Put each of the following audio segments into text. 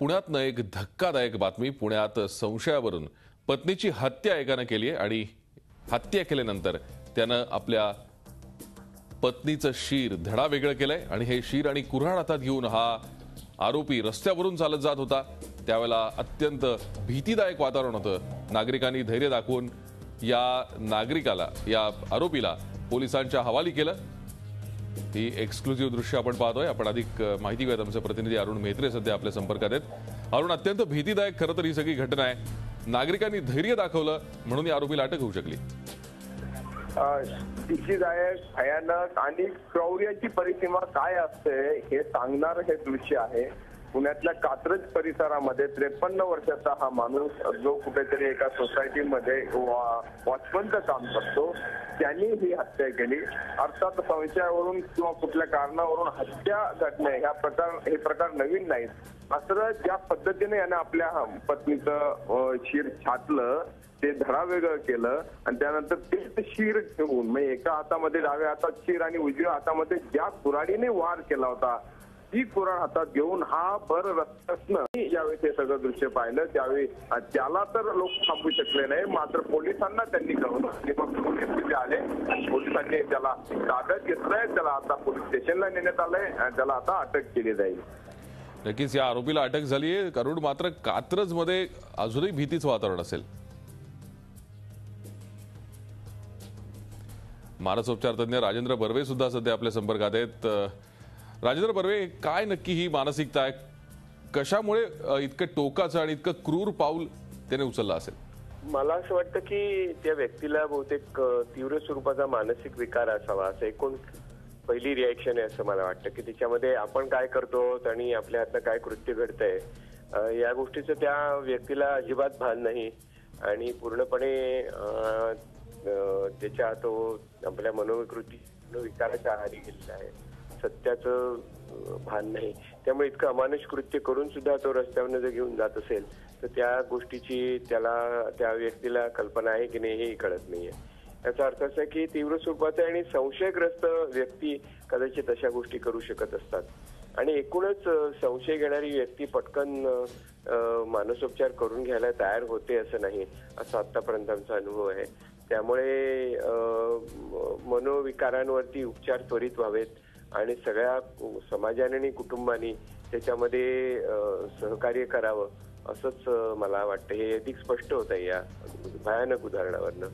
पुण्यातनं एक धक्कादायक बातमी पुण्यात संशयावरून. पत्नीची हत्या एकानं केली आहे आणि हत्या केल्यानंतर त्यानं आपल्या पत्नीचं शीर धडा वेगळं केलंय आणि हे शीर आणि कुऱ्हाड हातात घेऊन हा आरोपी रस्त्यावरून चालत जात होता. त्यावेळेला अत्यंत भीतीदायक वातावरण होतं. नागरिकांनी धैर्य दाखवून या नागरिकाला या आरोपीला पोलिसांच्या हवाली केलं. ही एक्सक्लुझिव्ह दृश्य आपण पाहतोय. आपण अधिक माहिती घेऊयात आमचे प्रतिनिधी अरुण मेत्रे सध्या आपल्या संपर्कात आहेत. अरुण अत्यंत भीतीदायक खरं तर ही सगळी घटना आहे. नागरिकांनी धैर्य दाखवलं म्हणून या आरोपीला अटक होऊ शकली. भीतीदायक भयानक आणि क्रौर्याची परिसीमा काय असते हे सांगणार हे दृश्य आहे. पुण्यातल्या कात्रज परिसरामध्ये त्रेपन्न वर्षाचा हा माणूस जो कुठेतरी एका सोसायटीमध्ये वॉचमनचं काम करतो त्यांनी ही हत्या केली. अर्थात संशयावरून किंवा कुठल्या कारणावरून हत्या घडणे ह्या प्रकार हे प्रकार नवीन नाहीत. मात्र ज्या पद्धतीने याने आपल्या पत्नीचं शिर छाटलं ते धडा वेगळं केलं आणि त्यानंतर तेच शिर ठेवून म्हणजे एका हातामध्ये डाव्या हातात शिर आणि उजव्या हातामध्ये ज्या कुऱ्हाडीने वार केला होता ती कुराण हातात घेऊन हा भर रस्त्यातनं ज्यावेळी ते सगळं दृश्य पाहिलं त्यावेळी त्याला तर लोक थांबू शकले नाही. मात्र पोलिसांना त्यांनी कळवलं. आणि मग पोलीस तिथे आले. पोलिसांनी त्याला ताब्यात घेतलंय त्याला आता पोलीस स्टेशनला नेण्यात आलंय. त्याला आता अटक केली जाईल. नक्कीच या आरोपीला अटक झाली आहे करुण मात्रमध्ये अजूनही भीतीच वातावरण असेल. मानसोपचार तज्ञ राजेंद्र बर्वे सुद्धा सध्या आपल्या संपर्कात आहेत. राजेंद्र बर्वे काय नक्की ही मानसिकता आहे? कशामुळे इतकं टोकाचं आणि इतकं क्रूर पाऊल त्याने उचललं असेल? मला असं वाटतं की त्या व्यक्तीला बहुतेक तीव्र स्वरूपाचा मानसिक विकार असावा असं एकूण पहिली रिॲक्शन आहे असं मला वाटतं की त्याच्यामध्ये आपण काय करतो आणि आपल्या हातनं काय कृत्य घडतंय या गोष्टीचं त्या व्यक्तीला अजिबात भान नाही. आणि पूर्णपणे त्याच्या तो आपल्या मनोविकृती विकाराच्या आहारी गेलेला आहे. सत्याचं भान नाही. त्यामुळे इतकं अमानुष कृत्य करून सुद्धा तो रस्त्यावरनं जर घेऊन जात असेल तर त्या गोष्टीची त्याला त्या व्यक्तीला कल्पना आहे की नाही हेही कळत नाहीये. याचा अर्थ असा आहे की तीव्र स्वरूपाचा आणि संशयग्रस्त व्यक्ती कदाचित अशा गोष्टी करू शकत असतात. आणि एकूणच संशय घेणारी व्यक्ती पटकन मानसोपचार करून घ्यायला तयार होते असं नाही असा आतापर्यंत आमचा अनुभव आहे. त्यामुळे मनोविकारांवरती उपचार त्वरित व्हावेत. आणि सगळ्या समाजाने आणि कुटुंबानी त्याच्यामध्ये सहकार्य करावं असंच मला वाटतं. हे अधिक स्पष्ट होत आहे या भयानक उदाहरणावरनं.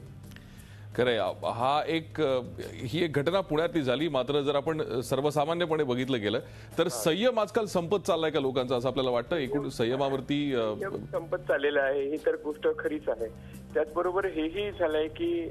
खरंय. हा एक ही एक घटना पुण्यातली झाली. मात्र जर आपण सर्वसामान्यपणे बघितलं गेलं तर संयम आजकाल संपत चाललाय का लोकांचा असं आपल्याला वाटतं? एकूण संयमावरती संपत चाललेला आहे. ही तर गोष्ट खरीच आहे. त्याचबरोबर हेही झालंय की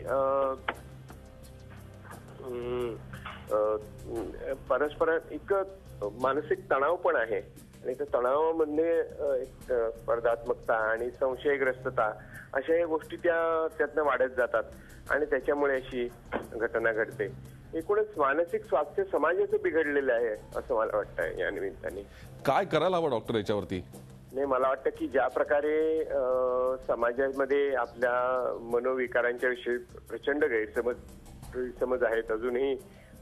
परस्पर इतकं मानसिक तणाव पण आहे. आणि त्या तणावामध्ये एक स्पर्धात्मकता आणि संशयग्रस्तता अशा या गोष्टी त्या त्यातनं वाढत जातात. आणि त्याच्यामुळे अशी घटना घडते. एकूणच मानसिक स्वास्थ्य समाजाचं बिघडलेलं आहे असं मला वाटतं या निमित्ताने. काय करायला हवं डॉक्टर याच्यावरती? नाही मला वाटतं की ज्या प्रकारे समाजामध्ये आपल्या मनोविकारांच्या विषयी प्रचंड गैरसमज गैरसमज आहेत अजूनही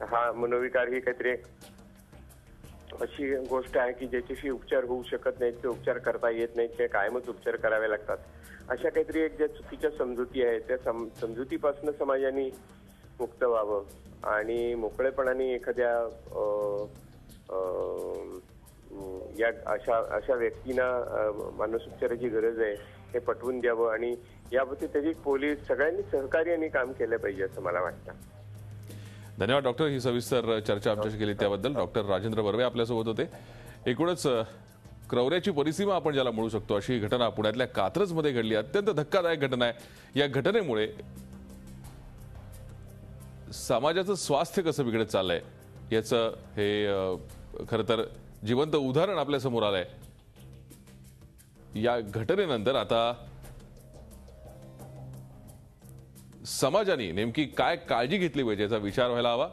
हा मनोविकार ही काहीतरी अशी गोष्ट आहे की ज्याच्याशी उपचार होऊ शकत नाहीत ते उपचार करता येत नाहीत ते कायमच उपचार करावे लागतात. अशा काहीतरी एक ज्या चुकीच्या समजुती आहेत त्या सम समजुतीपासून समाजाने मुक्त व्हावं आणि मोकळेपणाने एखाद्या या अशा अशा व्यक्तींना माणूस मानसोपचाराची गरज आहे हे पटवून द्यावं आणि याबाबतीत त्याची पोलीस सगळ्यांनी सहकार्याने काम केलं पाहिजे असं मला वाटतं. धन्यवाद डॉक्टर. ही सविस्तर चर्चा आमच्याशी केली त्याबद्दल. डॉक्टर राजेंद्र बर्वे आपल्यासोबत होते. एकूणच अ, क्रौर्याची परिसीमा आपण ज्याला म्हणू शकतो अशी घटना पुण्यातल्या कात्रजमध्ये घडली. अत्यंत धक्कादायक घटना आहे. या घटनेमुळे समाजाचं स्वास्थ्य कसं बिघडत चाललंय याचं हे खरं तर जिवंत उदाहरण आपल्यासमोर आलंय. या घटनेनंतर आता समाजाने नेमकी काय काळजी घेतली पाहिजे याचा विचार व्हायला हवा.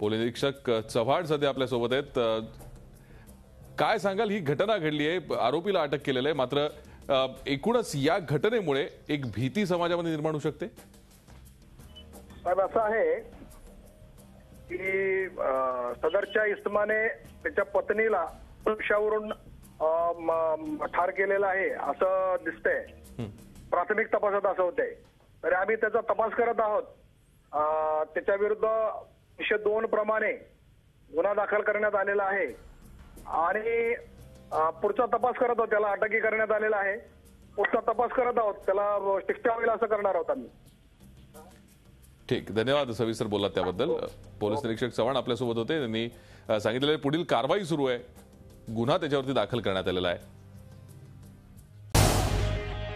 पोलीस निरीक्षक चव्हाण सध्या आपल्यासोबत आहेत. काय सांगाल? ही घटना घडली आहे. आरोपीला अटक केलेलं आहे. मात्र एकूणच या घटनेमुळे एक भीती समाजामध्ये निर्माण होऊ शकते? साहेब असं आहे की सदरच्या इस्माने त्याच्या पत्नीला विषयावरून ठार केलेला आहे असं दिसतंय. प्राथमिक तपासात असं होतंय. तरी आम्ही त्याचा तपास करत आहोत. अ, त्याच्या विरुद्ध एकशे दोन प्रमाणे गुन्हा दाखल करण्यात आलेला आहे. आणि पुढचा तपास करत आहोत. त्याला अटकी करण्यात आलेला आहे. पुढचा तपास करत आहोत. त्याला शिक्षा होईल असं करणार आहोत आम्ही. ठीक. धन्यवाद सविस्तर बोललात त्याबद्दल. पोलीस निरीक्षक चव्हाण आपल्यासोबत होते. त्यांनी सांगितलेलं पुढील कारवाई सुरू आहे. गुन्हा त्याच्यावरती दाखल करण्यात आलेला आहे.